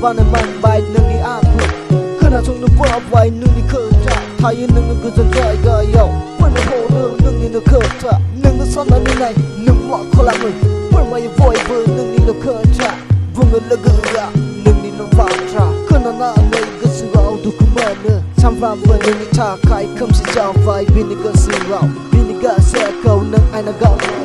산에 만바이 능이 아프 그나 속는 바바이 눈이 커져 타이 능은 그전 자이가요 벌마 호르 능이 너 커져 능은 선나니 나이 능와 콜라물 벌마의 보이브 능이 너 커져 붕을 러그가 능이 너 바트라 그나 나내 그스가 두쿠마느 참밤은 능이 타카이 컴시 자바이 비니가 스라우 비니가 세코 능 아이나 가 바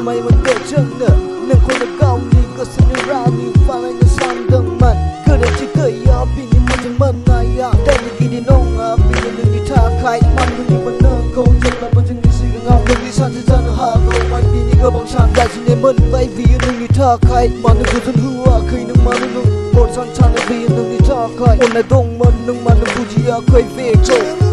Phần mày mình kể chân nở Nâng khôn được cao đi cơ sinh như ra đi Và lại như sang đằng mặn cứ để chỉ cười ya Vì những mình chẳng mần này ya Tên như kỳ đi nông à Vì những đường đi tha khai Mang đừng đi bằng nâng Câu chân là bằng chân đi sự ngao Đừng đi sang thế gian hà Câu mạnh đi những cơ bóng sàn Đại chỉ nên mần Vậy vì những đường đi tha khai Mà những người thân hư à Khi những mà những nâng Một sang chân vì những đường đi tha khai Ôn này đông mần Nâng mà đừng phụ chỉ à Quay về chỗ.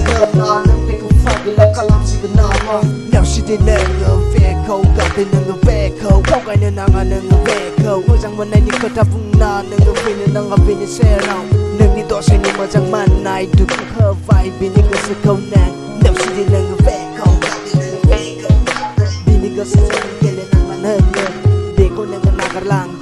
ze love now. Them nigga fucking like Kalamsi Ganama. Now she did not love Echo. Got the nigga Echo. Walk on the nanga nigga Echo. Was I'm when I need to tap on na nigga Vinny nanga Vinny Sarah. Nigga Dosha ni mazang man I do her vibe. Nigga se kau nang. Now she did nanga Echo. Got the nigga Echo. Nigga se kau nang. Nigga se kau nang. Nigga se kau nang. Nigga se kau nang.